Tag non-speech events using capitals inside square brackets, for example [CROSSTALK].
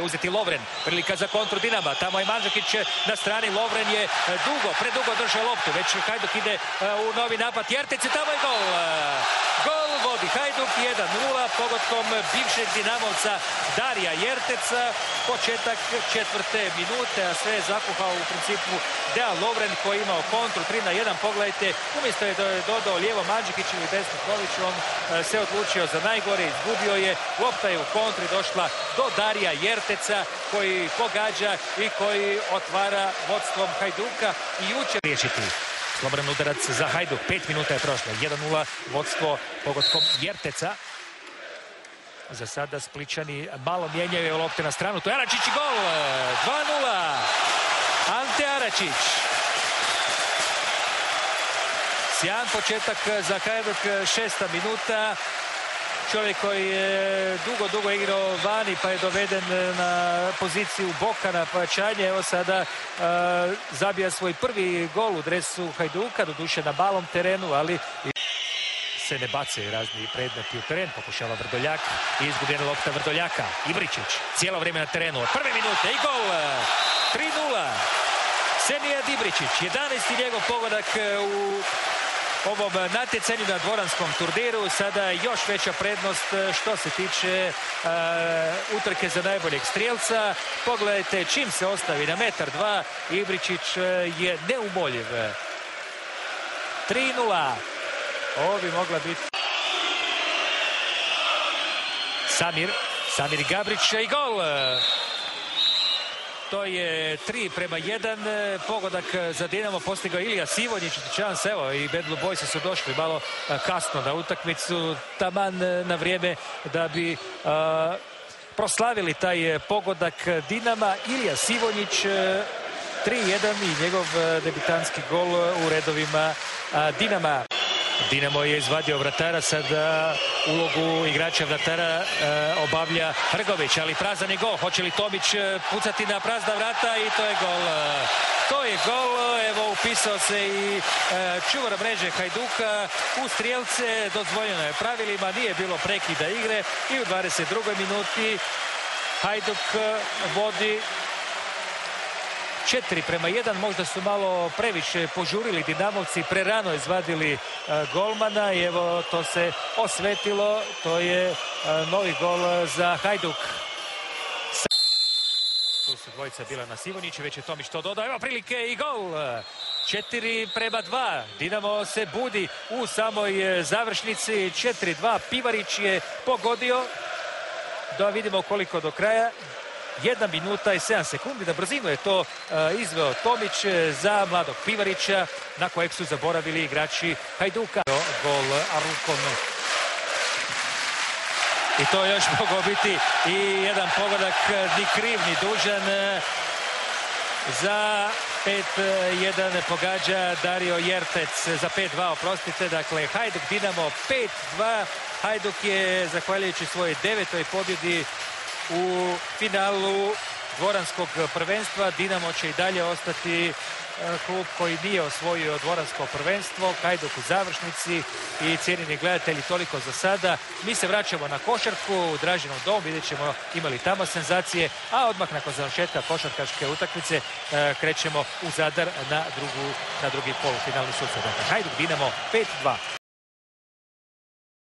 uzeti Lovren. Prilika za kontru Dinama. Tamo je Manžakić na strani. Lovren je dugo, predugo držao loptu. Već Hajduk ide u novi napad. Jertec je tamo i gol. Gol vodi Hajduk 1-0 pogodkom bivšeg Dinamovca Darija Jerteca. Početak četvrte minute, a sve je zakuhao u principu Dea Lovren koji je imao kontru 3 na 1. Pogledajte, umjesto je dodao lijevo Mandžikić ili desno Ković, on se odlučio za najgore, izgubio je. Lopta je u kontri došla do Darija Jerteca koji pogađa i koji otvara vodstvom Hajduka i jučer riješiti. Slobodan udarac za Hajduk. Pet minuta je prošlo. 1-0 vodstvo pogodkom Jerteca. Za sada Spličani malo mijenjaju lopte na stranu. To je Aračić i gol. 2-0. Ante Aračić. Sjajan početak za Hajduk. Šesta minuta. Čovjek koji je dugo, dugo igrao vani pa je doveden na poziciju boka na pojačanje. Evo sada zabija svoj prvi gol u dresu Hajduka, doduše na malom terenu, ali se ne bacaju razni predmeti u teren. Pokušava Vrdoljak i izgubljena lopta Vrdoljaka. Ibričić cijelo vrijeme na terenu. Od prve minute i gol. 3-0. Senija Dibričić. 11. njegov pogodak u ovom natjecanju na dvoranskom turniru. Sada još veća prednost što se tiče utrke za najboljeg strijelca. Pogledajte čim se ostavi na metar dva. Ibričić je neumoljiv. 3-0. Ovo bi mogla biti... Samir. Samir Gabrić i gol. To je 3 prema 1. Pogodak za Dinamo postigao Ilija Sivonjić. Čan se, evo, i Bedlu Bojse su došli malo kasno na utakmicu. Taman na vrijeme da bi proslavili taj pogodak Dinama. Ilija Sivonjić 3-1 i njegov debitanski gol u redovima Dinama. Dinamo je izvadio vratara, sada ulogu igrača vratara obavlja Hrgović, ali prazan je gol. Hoće li Tomić pucati na prazna vrata i to je gol. To je gol, evo upisao se i čuvar mreže Hajduka u strijelce, dozvoljeno je pravilima, nije bilo prekida igre i u 22. minuti Hajduk vodi 4 prema 1, možda su malo previše požurili Dinamovci, prerano izvadili golmana i evo to se osvetilo, to je novi gol za Hajduk. Tu su dvojica bila na Sivoniću, već je Tomić to dodao, evo prilike i gol! 4 prema 2. Dinamo se budi u samoj završnici. 4-2. Pivarić je pogodio. Da vidimo koliko do kraja. Jedna minuta i 7 sekundi. Na brzinu je to izveo Tomić za mladog Pivarića, na kojeg su zaboravili igrači Hajduka. Gol Arukom. I to još [LAUGHS] mogao biti i jedan pogodak ni kriv ni dužan. Za 5-1 pogađa Dario Jertec. Za 5-2, oprostite. Dakle, Hajduk Dinamo 5-2. Hajduk je, zahvaljujući svojoj devetoj pobjedi u finalu dvoranskog prvenstva. Dinamo će i dalje ostati klub koji nije osvojio dvoransko prvenstvo. Hajduk u završnici i cijenjeni gledatelji toliko za sada. Mi se vraćamo na košarku u Dražinom domu. Vidjet ćemo imali tamo senzacije. A odmah nakon završetka košarkaške utakmice krećemo u Zadar na, drugu, na drugi polufinalni sucet. Dakle, Hajduk Dinamo 5-2.